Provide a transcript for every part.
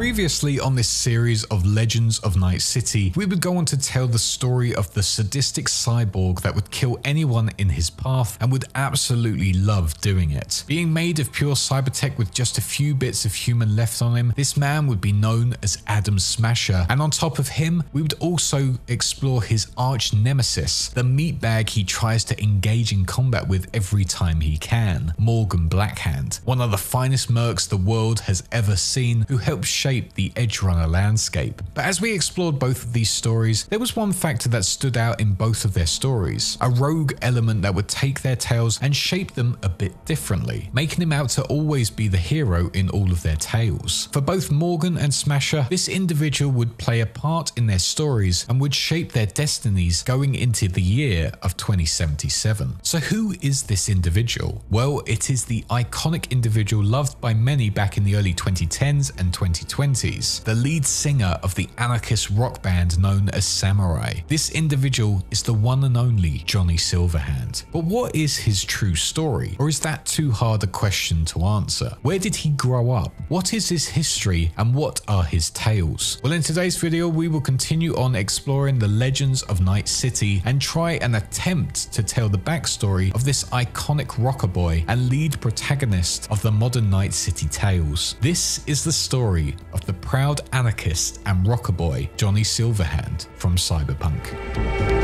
Previously on this series of Legends of Night City, we would go on to tell the story of the sadistic cyborg that would kill anyone in his path and would absolutely love doing it. Being made of pure cybertech with just a few bits of human left on him, this man would be known as Adam Smasher, and on top of him, we would also explore his arch nemesis, the meatbag he tries to engage in combat with every time he can, Morgan Blackhand, one of the finest mercs the world has ever seen who helps shape the Edgerunner landscape. But as we explored both of these stories, there was one factor that stood out in both of their stories, a rogue element that would take their tales and shape them a bit differently, making him out to always be the hero in all of their tales. For both Morgan and Smasher, this individual would play a part in their stories and would shape their destinies going into the year of 2077. So who is this individual? Well, it is the iconic individual loved by many back in the early 2010s and 2020s, the lead singer of the anarchist rock band known as Samurai. This individual is the one and only Johnny Silverhand. But what is his true story? Or is that too hard a question to answer? Where did he grow up? What is his history and what are his tales? Well, in today's video, we will continue on exploring the legends of Night City and try and attempt to tell the backstory of this iconic rocker boy and lead protagonist of the modern Night City tales. This is the story of the proud anarchist and rocker boy Johnny Silverhand from Cyberpunk.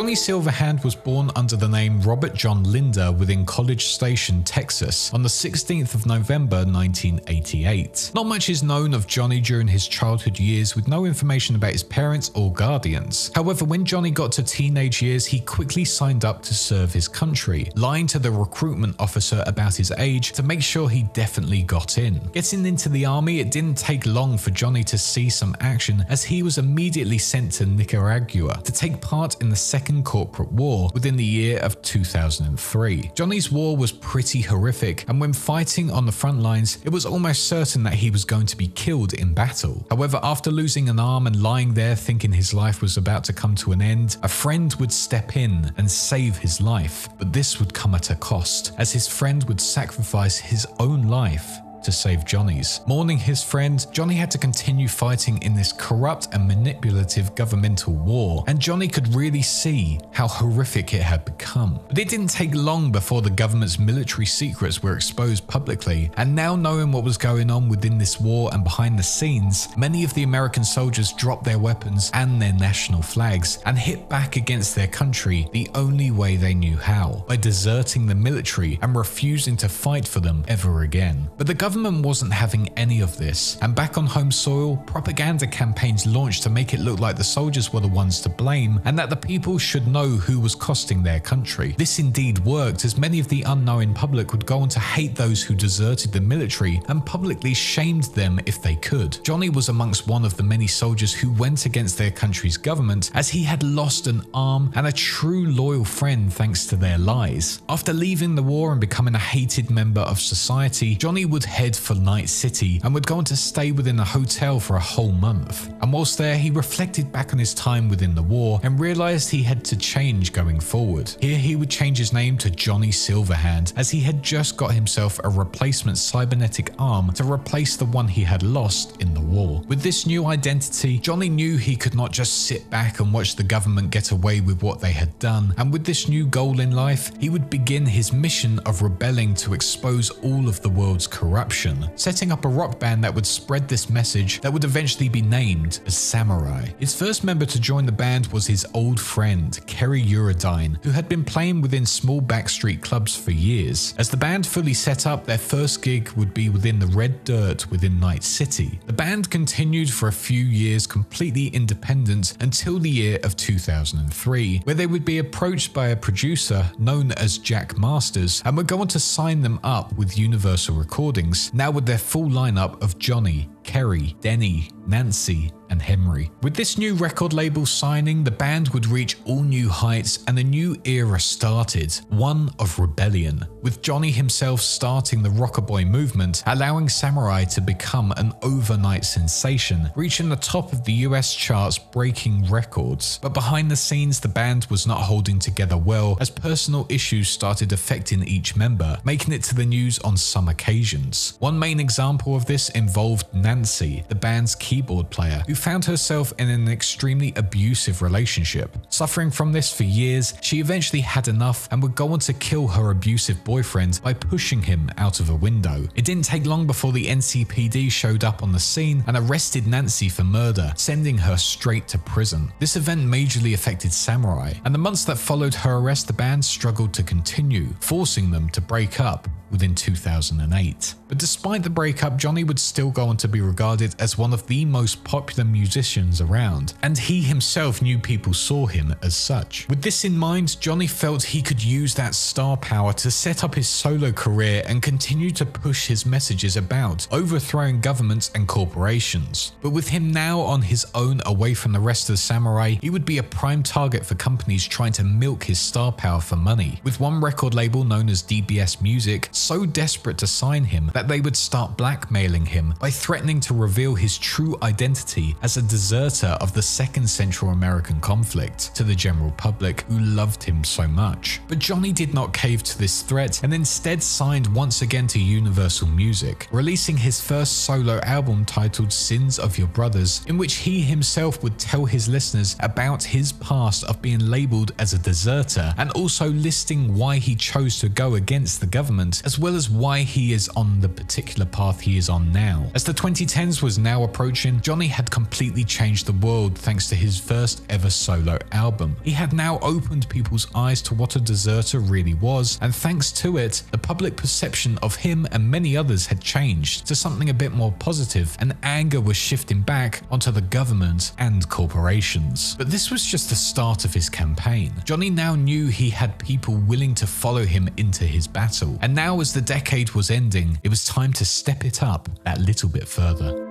Johnny Silverhand was born under the name Robert John Linder within College Station, Texas on the 16th of November 1988. Not much is known of Johnny during his childhood years with no information about his parents or guardians. However, when Johnny got to teenage years, he quickly signed up to serve his country, lying to the recruitment officer about his age to make sure he definitely got in. Getting into the army, it didn't take long for Johnny to see some action as he was immediately sent to Nicaragua to take part in the Second Corporate War within the year of 2003. Johnny's war was pretty horrific, and when fighting on the front lines, it was almost certain that he was going to be killed in battle. However, after losing an arm and lying there thinking his life was about to come to an end, a friend would step in and save his life. But this would come at a cost, as his friend would sacrifice his own life to save Johnny's. Mourning his friend, Johnny had to continue fighting in this corrupt and manipulative governmental war, and Johnny could really see how horrific it had become. But it didn't take long before the government's military secrets were exposed publicly, and now knowing what was going on within this war and behind the scenes, many of the American soldiers dropped their weapons and their national flags and hit back against their country the only way they knew how, by deserting the military and refusing to fight for them ever again. But the government wasn't having any of this, and back on home soil, propaganda campaigns launched to make it look like the soldiers were the ones to blame and that the people should know who was costing their country. This indeed worked, as many of the unknowing public would go on to hate those who deserted the military and publicly shamed them if they could. Johnny was amongst one of the many soldiers who went against their country's government as he had lost an arm and a true loyal friend thanks to their lies. After leaving the war and becoming a hated member of society, Johnny would head for Night City and would go on to stay within a hotel for a whole month. And whilst there, he reflected back on his time within the war and realized he had to change going forward. Here, he would change his name to Johnny Silverhand as he had just got himself a replacement cybernetic arm to replace the one he had lost in the war. With this new identity, Johnny knew he could not just sit back and watch the government get away with what they had done. And with this new goal in life, he would begin his mission of rebelling to expose all of the world's corruption, setting up a rock band that would spread this message that would eventually be named as Samurai. His first member to join the band was his old friend, Kerry Eurodyne, who had been playing within small backstreet clubs for years. As the band fully set up, their first gig would be within the Red Dirt within Night City. The band continued for a few years completely independent until the year of 2003, where they would be approached by a producer known as Jack Masters and would go on to sign them up with Universal Recordings, now with their full lineup of Johnny, Kerry, Denny, Nancy, and Henry. With this new record label signing, the band would reach all new heights and a new era started, one of rebellion, with Johnny himself starting the rockerboy movement, allowing Samurai to become an overnight sensation, reaching the top of the US charts, breaking records. But behind the scenes, the band was not holding together well as personal issues started affecting each member, making it to the news on some occasions. One main example of this involved Nancy, the band's keyboard player, who found herself in an extremely abusive relationship. Suffering from this for years, she eventually had enough and would go on to kill her abusive boyfriend by pushing him out of a window. It didn't take long before the NCPD showed up on the scene and arrested Nancy for murder, sending her straight to prison. This event majorly affected Samurai, and the months that followed her arrest, the band struggled to continue, forcing them to break up within 2008. But despite the breakup, Johnny would still go on to be regarded as one of the most popular musicians around, and he himself knew people saw him as such. With this in mind, Johnny felt he could use that star power to set up his solo career and continue to push his messages about, overthrowing governments and corporations. But with him now on his own away from the rest of the samurai, he would be a prime target for companies trying to milk his star power for money. With one record label known as DBS Music so desperate to sign him that they would start blackmailing him by threatening to reveal his true identity as a deserter of the Second Central American conflict to the general public who loved him so much. But Johnny did not cave to this threat and instead signed once again to Universal Music, releasing his first solo album titled Sins of Your Brothers, in which he himself would tell his listeners about his past of being labeled as a deserter and also listing why he chose to go against the government as well as why he is on the particular path he is on now. As the 2010s was now approaching, Johnny had completely changed the world thanks to his first ever solo album. He had now opened people's eyes to what a deserter really was, and thanks to it, the public perception of him and many others had changed to something a bit more positive, and anger was shifting back onto the government and corporations. But this was just the start of his campaign. Johnny now knew he had people willing to follow him into his battle, and now as the decade was ending, it was time to step it up that little bit further.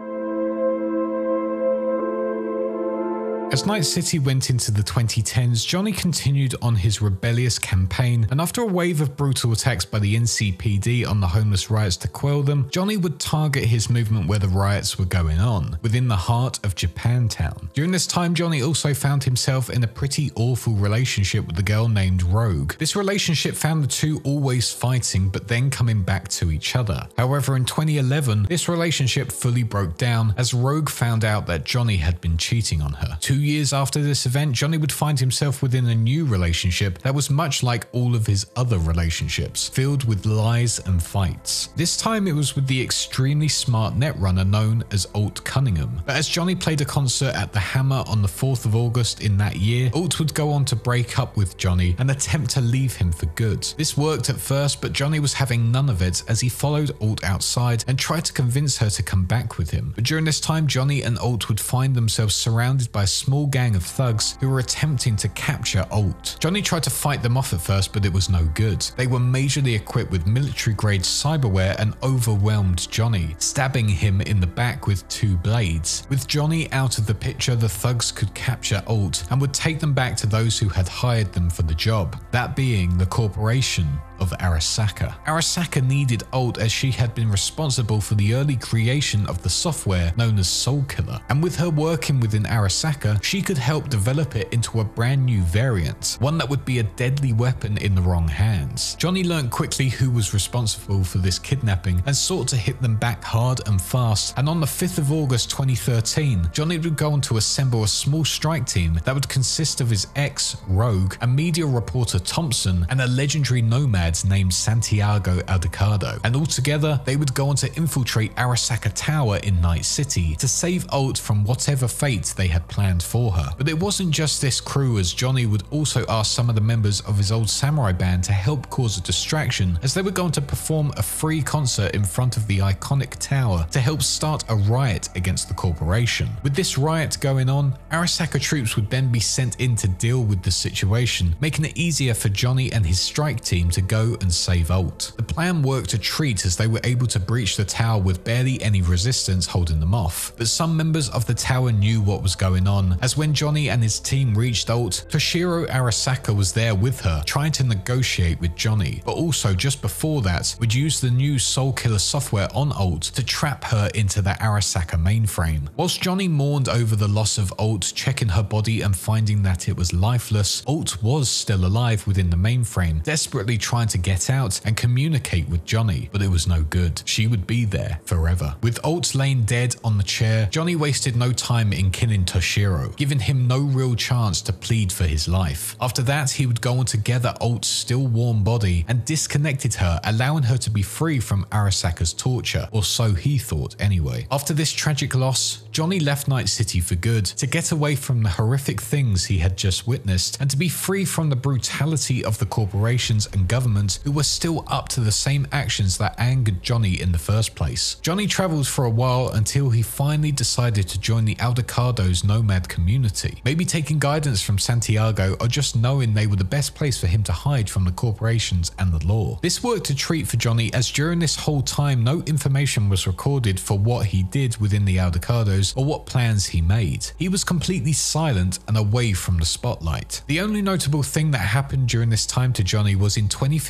As Night City went into the 2010s, Johnny continued on his rebellious campaign, and after a wave of brutal attacks by the NCPD on the homeless riots to quell them, Johnny would target his movement where the riots were going on, within the heart of Japantown. During this time, Johnny also found himself in a pretty awful relationship with a girl named Rogue. This relationship found the two always fighting, but then coming back to each other. However, in 2011, this relationship fully broke down as Rogue found out that Johnny had been cheating on her. Two years after this event, Johnny would find himself within a new relationship that was much like all of his other relationships, filled with lies and fights. This time it was with the extremely smart netrunner known as Alt Cunningham. But as Johnny played a concert at the Hammer on the 4th of August in that year, Alt would go on to break up with Johnny and attempt to leave him for good. This worked at first, but Johnny was having none of it as he followed Alt outside and tried to convince her to come back with him. But during this time, Johnny and Alt would find themselves surrounded by a small gang of thugs who were attempting to capture Alt. Johnny tried to fight them off at first, but it was no good. They were majorly equipped with military grade cyberware and overwhelmed Johnny, stabbing him in the back with two blades. With Johnny out of the picture, the thugs could capture Alt and would take them back to those who had hired them for the job, that being the corporation of Arasaka. Arasaka needed Alt as she had been responsible for the early creation of the software known as Soulkiller, and with her working within Arasaka, she could help develop it into a brand new variant, one that would be a deadly weapon in the wrong hands. Johnny learned quickly who was responsible for this kidnapping and sought to hit them back hard and fast, and on the 5th of August 2013, Johnny would go on to assemble a small strike team that would consist of his ex, Rogue, a media reporter Thompson, and a legendary nomad named Santiago Aldecaldo, and altogether they would go on to infiltrate Arasaka Tower in Night City to save Alt from whatever fate they had planned for her. But it wasn't just this crew as Johnny would also ask some of the members of his old samurai band to help cause a distraction as they were going to perform a free concert in front of the iconic tower to help start a riot against the corporation. With this riot going on, Arasaka troops would then be sent in to deal with the situation, making it easier for Johnny and his strike team to go go and save Alt. The plan worked a treat as they were able to breach the tower with barely any resistance holding them off. But some members of the tower knew what was going on, as when Johnny and his team reached Alt, Toshiro Arasaka was there with her, trying to negotiate with Johnny, but also just before that would use the new Soul Killer software on Alt to trap her into the Arasaka mainframe. Whilst Johnny mourned over the loss of Alt, checking her body and finding that it was lifeless, Alt was still alive within the mainframe, desperately trying to get out and communicate with Johnny, but it was no good. She would be there forever. With Alt laying dead on the chair, Johnny wasted no time in killing Toshiro, giving him no real chance to plead for his life. After that, he would go on to gather Alt's still warm body and disconnected her, allowing her to be free from Arasaka's torture, or so he thought anyway. After this tragic loss, Johnny left Night City for good to get away from the horrific things he had just witnessed and to be free from the brutality of the corporations and government who were still up to the same actions that angered Johnny in the first place. Johnny travelled for a while until he finally decided to join the Aldecaldo's nomad community, maybe taking guidance from Santiago or just knowing they were the best place for him to hide from the corporations and the law. This worked a treat for Johnny as during this whole time no information was recorded for what he did within the Aldecaldos or what plans he made. He was completely silent and away from the spotlight. The only notable thing that happened during this time to Johnny was in 2015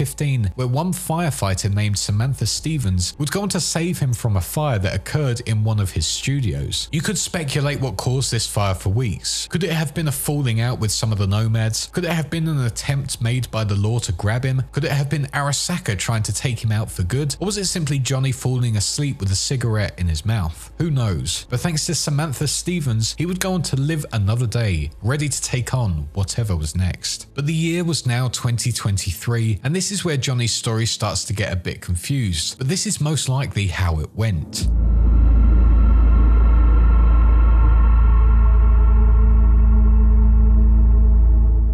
where one firefighter named Samantha Stevens would go on to save him from a fire that occurred in one of his studios. You could speculate what caused this fire for weeks. Could it have been a falling out with some of the nomads? Could it have been an attempt made by the law to grab him? Could it have been Arasaka trying to take him out for good? Or was it simply Johnny falling asleep with a cigarette in his mouth? Who knows? But thanks to Samantha Stevens, he would go on to live another day, ready to take on whatever was next. But the year was now 2023, and this is where Johnny's story starts to get a bit confused. But this is most likely how it went.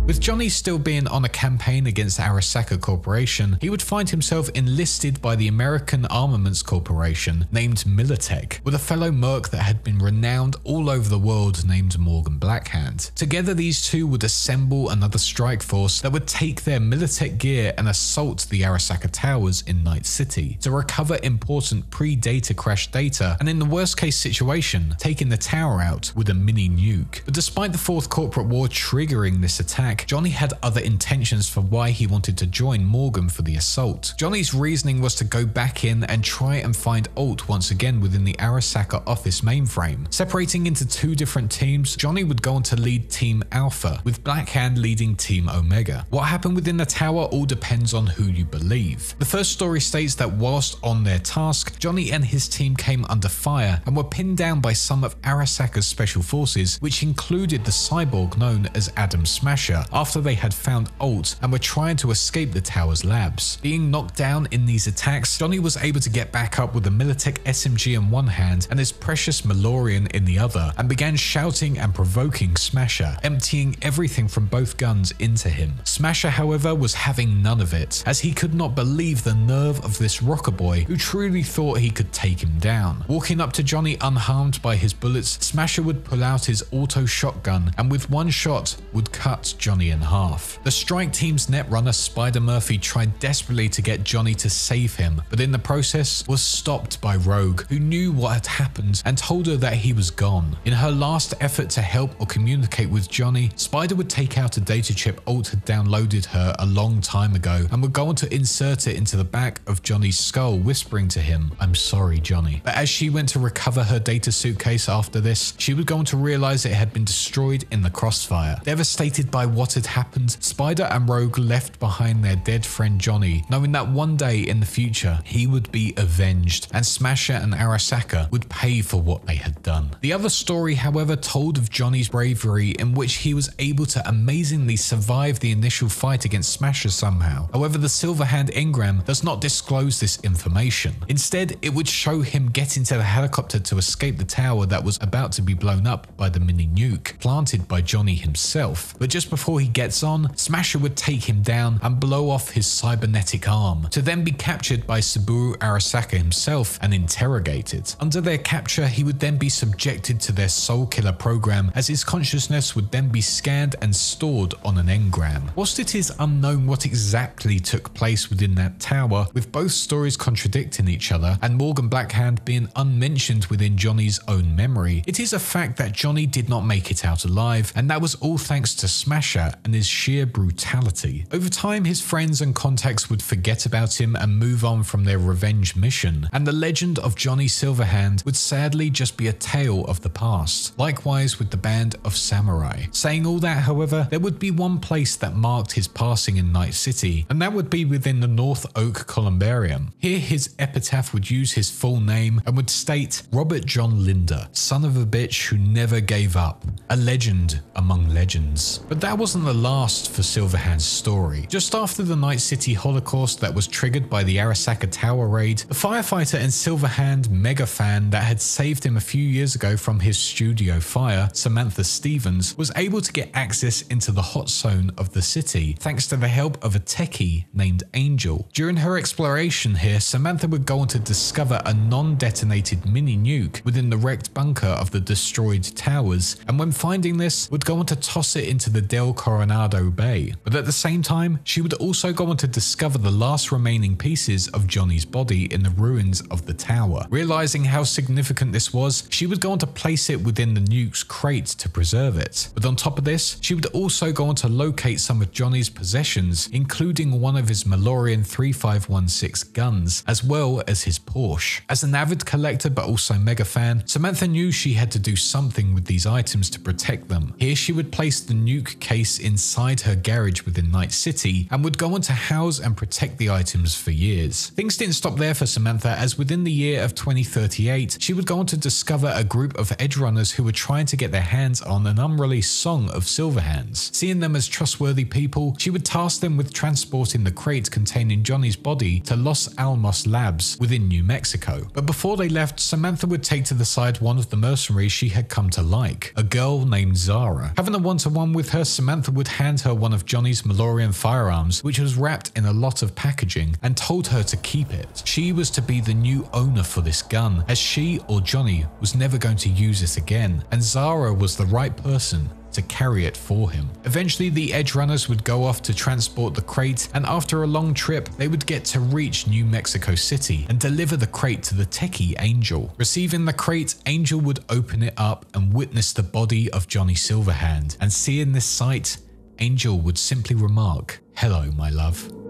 With Johnny still being on a campaign against Arasaka Corporation, he would find himself enlisted by the American Armaments Corporation named Militech, with a fellow merc that had been renowned all over the world named Morgan Blackhand. Together, these two would assemble another strike force that would take their Militech gear and assault the Arasaka Towers in Night City to recover important pre-data crash data, and in the worst case situation, taking the tower out with a mini nuke. But despite the Fourth Corporate War triggering this attack, Johnny had other intentions for why he wanted to join Morgan for the assault. Johnny's reasoning was to go back in and try and find Alt once again within the Arasaka office mainframe. Separating into two different teams, Johnny would go on to lead Team Alpha, with Blackhand leading Team Omega. What happened within the tower all depends on who you believe. The first story states that whilst on their task, Johnny and his team came under fire and were pinned down by some of Arasaka's special forces, which included the cyborg known as Adam Smasher, after they had found Alt and were trying to escape the tower's labs. Being knocked down in these attacks, Johnny was able to get back up with the Militech SMG in one hand and his precious Malorian in the other, and began shouting and provoking Smasher, emptying everything from both guns into him. Smasher, however, was having none of it, as he could not believe the nerve of this rocker boy who truly thought he could take him down. Walking up to Johnny unharmed by his bullets, Smasher would pull out his auto shotgun and with one shot would cut Johnny in half. The strike team's netrunner Spider Murphy tried desperately to get Johnny to save him, but in the process was stopped by Rogue, who knew what had happened and told her that he was gone. In her last effort to help or communicate with Johnny, Spider would take out a data chip Alt had downloaded her a long time ago and would go on to insert it into the back of Johnny's skull, whispering to him, I'm sorry, Johnny. But as she went to recover her data suitcase after this, she would go on to realize it had been destroyed in the crossfire. Devastated by what had happened, Spider and Rogue left behind their dead friend Johnny, knowing that one day in the future he would be avenged and Smasher and Arasaka would pay for what they had done. The other story, however, told of Johnny's bravery in which he was able to amazingly survive the initial fight against Smasher somehow. However, the Silverhand engram does not disclose this information. Instead, it would show him getting to the helicopter to escape the tower that was about to be blown up by the mini nuke planted by Johnny himself. But just before before he gets on, Smasher would take him down and blow off his cybernetic arm, to then be captured by Saburo Arasaka himself and interrogated. Under their capture, he would then be subjected to their soul killer program as his consciousness would then be scanned and stored on an engram. Whilst it is unknown what exactly took place within that tower, with both stories contradicting each other and Morgan Blackhand being unmentioned within Johnny's own memory, it is a fact that Johnny did not make it out alive, and that was all thanks to Smasher and his sheer brutality. Over time, his friends and contacts would forget about him and move on from their revenge mission, and the legend of Johnny Silverhand would sadly just be a tale of the past. Likewise with the band of samurai. Saying all that, however, there would be one place that marked his passing in Night City, and that would be within the North Oak Columbarium. Here, his epitaph would use his full name and would state Robert John Linder, son of a bitch who never gave up, a legend among legends. But that wasn't the last for Silverhand's story. Just after the Night City Holocaust that was triggered by the Arasaka Tower raid, the firefighter and Silverhand mega fan that had saved him a few years ago from his studio fire, Samantha Stevens, was able to get access into the hot zone of the city thanks to the help of a techie named Angel. During her exploration here, Samantha would go on to discover a non-detonated mini nuke within the wrecked bunker of the destroyed towers, and when finding this, would go on to toss it into the Del Coronado Bay. But at the same time, she would also go on to discover the last remaining pieces of Johnny's body in the ruins of the tower. Realizing how significant this was, she would go on to place it within the nuke's crate to preserve it. But on top of this, she would also go on to locate some of Johnny's possessions, including one of his Malorian 3516 guns, as well as his Porsche. As an avid collector but also mega fan, Samantha knew she had to do something with these items to protect them. Here she would place the nuke case inside her garage within Night City and would go on to house and protect the items for years. Things didn't stop there for Samantha as within the year of 2038, she would go on to discover a group of edge runners who were trying to get their hands on an unreleased song of Silverhands. Seeing them as trustworthy people, she would task them with transporting the crate containing Johnny's body to Los Alamos Labs within New Mexico. But before they left, Samantha would take to the side one of the mercenaries she had come to like, a girl named Zara. Having a one-to-one with her, Samantha would hand her one of Johnny's Malorian firearms, which was wrapped in a lot of packaging, and told her to keep it. She was to be the new owner for this gun, as she or Johnny was never going to use it again, and Zara was the right person to carry it for him. Eventually, the Edge Runners would go off to transport the crate, and after a long trip, they would get to reach New Mexico City and deliver the crate to the techie Angel. Receiving the crate, Angel would open it up and witness the body of Johnny Silverhand, and seeing this sight, Angel would simply remark, Hello, my love.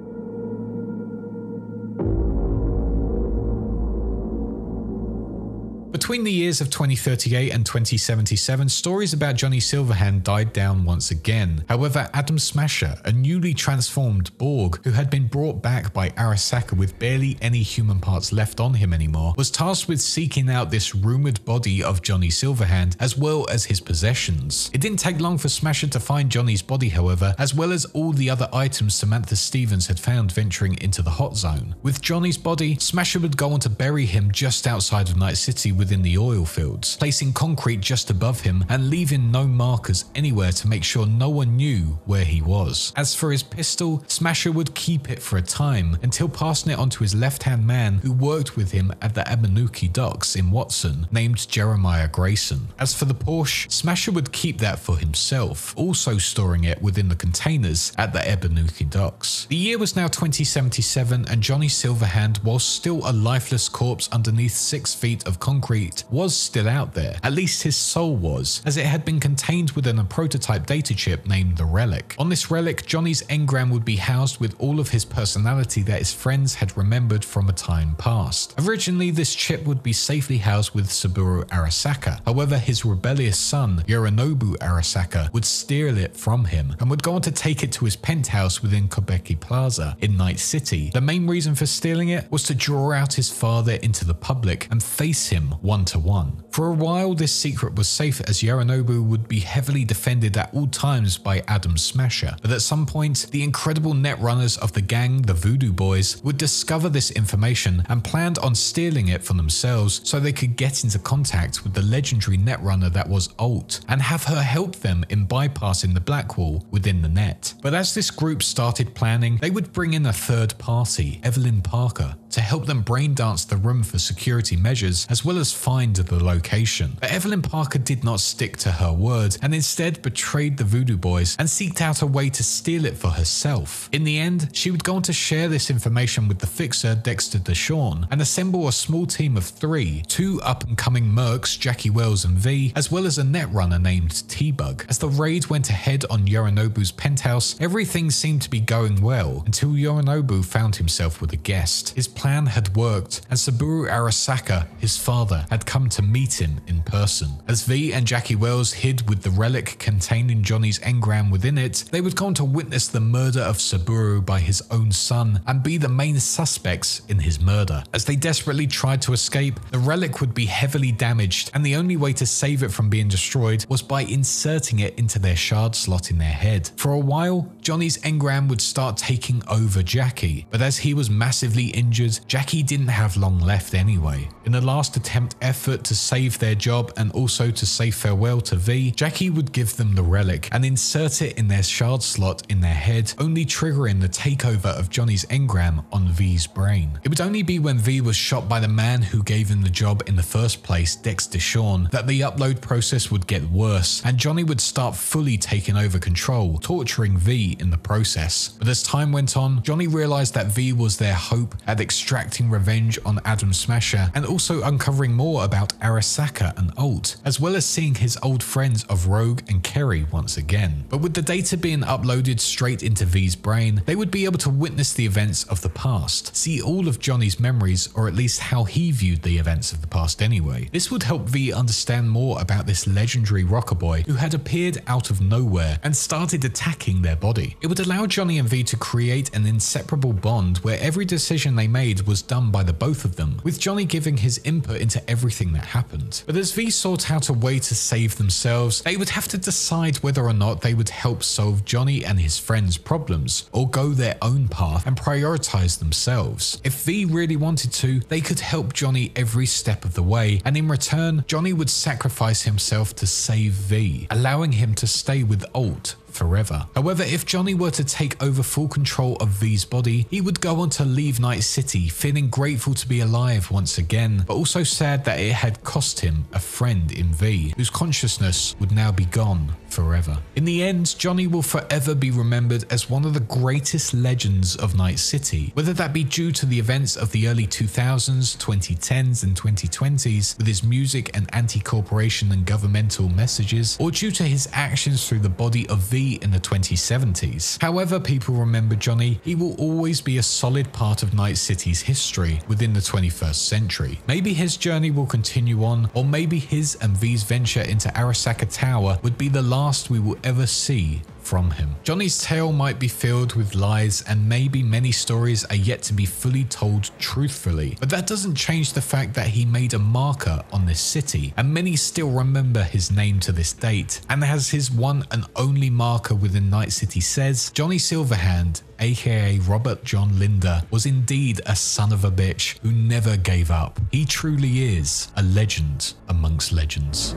Between the years of 2038 and 2077, stories about Johnny Silverhand died down once again. However, Adam Smasher, a newly transformed Borg who had been brought back by Arasaka with barely any human parts left on him anymore, was tasked with seeking out this rumored body of Johnny Silverhand as well as his possessions. It didn't take long for Smasher to find Johnny's body, however, as well as all the other items Samantha Stevens had found venturing into the hot zone. With Johnny's body, Smasher would go on to bury him just outside of Night City with within the oil fields, placing concrete just above him and leaving no markers anywhere to make sure no one knew where he was. As for his pistol, Smasher would keep it for a time until passing it on to his left-hand man who worked with him at the Ebunike docks in Watson, named Jeremiah Grayson. As for the Porsche, Smasher would keep that for himself, also storing it within the containers at the Ebunike docks. The year was now 2077 and Johnny Silverhand, was still a lifeless corpse underneath six feet of concrete was still out there. At least his soul was, as it had been contained within a prototype data chip named the Relic. On this relic, Johnny's engram would be housed with all of his personality that his friends had remembered from a time past. Originally, this chip would be safely housed with Saburo Arasaka. However, his rebellious son, Yorinobu Arasaka, would steal it from him and would go on to take it to his penthouse within Konpeki Plaza in Night City. The main reason for stealing it was to draw out his father into the public and face him one to one. For a while, this secret was safe as Yorinobu would be heavily defended at all times by Adam Smasher, but at some point, the incredible netrunners of the gang, the Voodoo Boys, would discover this information and planned on stealing it for themselves so they could get into contact with the legendary netrunner that was Alt and have her help them in bypassing the black wall within the net. But as this group started planning, they would bring in a third party, Evelyn Parker, to help them brain dance the room for security measures as well as find the location. But Evelyn Parker did not stick to her word and instead betrayed the Voodoo Boys and seeked out a way to steal it for herself. In the end, she would go on to share this information with the fixer Dexter Deshawn and assemble a small team of three, two up and coming mercs, Jackie Wells and V, as well as a netrunner named T-Bug. As the raid went ahead on Yorinobu's penthouse, everything seemed to be going well until Yorinobu found himself with a guest. His plan had worked, and Saburo Arasaka, his father, had come to meet him in person. As V and Jackie Wells hid with the relic containing Johnny's engram within it, they would come to witness the murder of Saburo by his own son and be the main suspects in his murder. As they desperately tried to escape, the relic would be heavily damaged, and the only way to save it from being destroyed was by inserting it into their shard slot in their head. For a while, Johnny's engram would start taking over Jackie, but as he was massively injured, Jackie didn't have long left anyway. In a last attempt effort to save their job and also to say farewell to V, Jackie would give them the relic and insert it in their shard slot in their head, only triggering the takeover of Johnny's engram on V's brain. It would only be when V was shot by the man who gave him the job in the first place, Dexter Deshawn, that the upload process would get worse and Johnny would start fully taking over control, torturing V in the process. But as time went on, Johnny realized that V was their hope at extracting revenge on Adam Smasher and also uncovering more about Arasaka and Alt, as well as seeing his old friends of Rogue and Kerry once again. But with the data being uploaded straight into V's brain, they would be able to witness the events of the past, see all of Johnny's memories, or at least how he viewed the events of the past anyway. This would help V understand more about this legendary rocker boy who had appeared out of nowhere and started attacking their body. It would allow Johnny and V to create an inseparable bond where every decision they made was done by the both of them, with Johnny giving his input into everything that happened. But as V sought out a way to save themselves, they would have to decide whether or not they would help solve Johnny and his friends' problems, or go their own path and prioritize themselves. If V really wanted to, they could help Johnny every step of the way, and in return, Johnny would sacrifice himself to save V, allowing him to stay with Alt forever. However, if Johnny were to take over full control of V's body, he would go on to leave Night City feeling grateful to be alive once again, but also sad that it had cost him a friend in V, whose consciousness would now be gone forever. In the end, Johnny will forever be remembered as one of the greatest legends of Night City, whether that be due to the events of the early 2000s, 2010s, and 2020s with his music and anti corporation and governmental messages, or due to his actions through the body of V in the 2070s. However people remember Johnny, he will always be a solid part of Night City's history within the 21st century. Maybe his journey will continue on, or maybe his and V's venture into Arasaka Tower would be the last we will ever see from him. Johnny's tale might be filled with lies and maybe many stories are yet to be fully told truthfully, but that doesn't change the fact that he made a marker on this city and many still remember his name to this date. And as his one and only marker within Night City says, Johnny Silverhand aka Robert John Linder, was indeed a son of a bitch who never gave up. He truly is a legend amongst legends.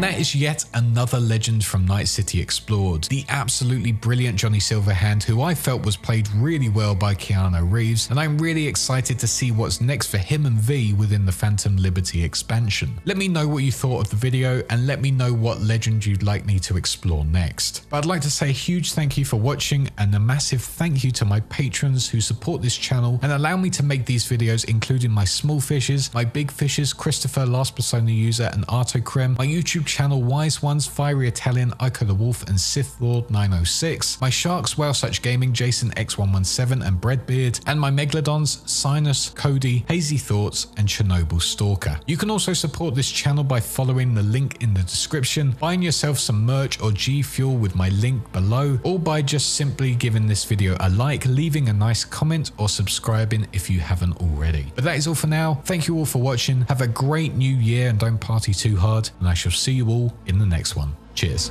And that is yet another legend from Night City Explored, the absolutely brilliant Johnny Silverhand, who I felt was played really well by Keanu Reeves, and I'm really excited to see what's next for him and V within the Phantom Liberty expansion. Let me know what you thought of the video, and let me know what legend you'd like me to explore next. But I'd like to say a huge thank you for watching, and a massive thank you to my patrons who support this channel and allow me to make these videos, including my small fishes, my big fishes, Christopher, Last Persona User, and Artocrem, my YouTube channel Wise Ones, Fiery Italian, Ico the Wolf, and Sith Lord 906, my Sharks, Whale Such Gaming, Jason X117, and Breadbeard, and my Megalodons, Sinus, Cody, Hazy Thoughts, and Chernobyl Stalker. You can also support this channel by following the link in the description, buying yourself some merch or G Fuel with my link below, or by just simply giving this video a like, leaving a nice comment, or subscribing if you haven't already. But that is all for now. Thank you all for watching. Have a great new year and don't party too hard, and I shall see you all in the next one. Cheers.